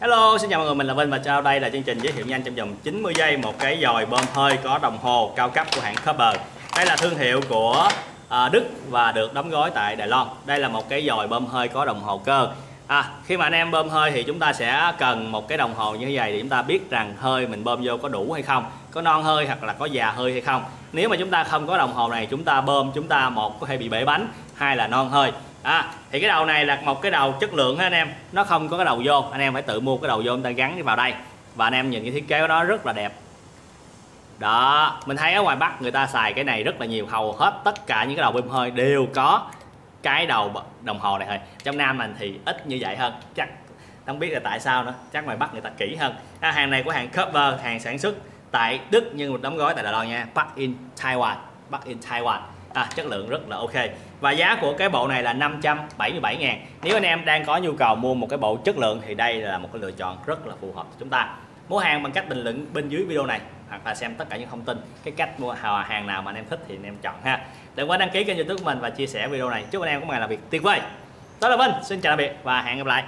Hello, xin chào mọi người, mình là Vinh và sau đây là chương trình giới thiệu nhanh trong vòng 90 giây một cái dòi bơm hơi có đồng hồ cao cấp của hãng Copper. Đây là thương hiệu của à, Đức và được đóng gói tại Đài Loan. Đây là một cái dòi bơm hơi có đồng hồ cơ. À, khi mà anh em bơm hơi thì chúng ta sẽ cần một cái đồng hồ như thế này để chúng ta biết rằng hơi mình bơm vô có đủ hay không, có non hơi hoặc là có già hơi hay không. Nếu mà chúng ta không có đồng hồ này chúng ta bơm chúng ta một có thể bị bể bánh, hai là non hơi. À, thì cái đầu này là một cái đầu chất lượng ha anh em. Nó không có cái đầu vô. Anh em phải tự mua cái đầu vô chúng ta gắn vào đây. Và anh em nhìn cái thiết kế của nó rất là đẹp. Đó mình thấy ở ngoài bắc người ta xài cái này rất là nhiều. Hầu hết tất cả những cái đầu bơm hơi đều có cái đầu đồng hồ này thôi. Trong nam mình thì ít như vậy hơn. Chắc không biết là tại sao nữa. Chắc ngoài bắc người ta kỹ hơn. À, hàng này của hàng Cover hàng sản xuất tại Đức nhưng một đóng gói tại Đài Loan nha. Park in Taiwan. Park in Taiwan à, chất lượng rất là ok. Và giá của cái bộ này là 577 ngàn. Nếu anh em đang có nhu cầu mua một cái bộ chất lượng thì đây là một cái lựa chọn rất là phù hợp cho chúng ta. Mua hàng bằng cách bình luận bên dưới video này hoặc là xem tất cả những thông tin cái cách mua hàng nào mà anh em thích thì anh em chọn ha. Đừng quên đăng ký kênh youtube của mình và chia sẻ video này. Chúc anh em có một ngày làm việc tuyệt vời. Tôi là Vinh xin chào tạm biệt và hẹn gặp lại.